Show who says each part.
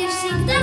Speaker 1: Peter Singh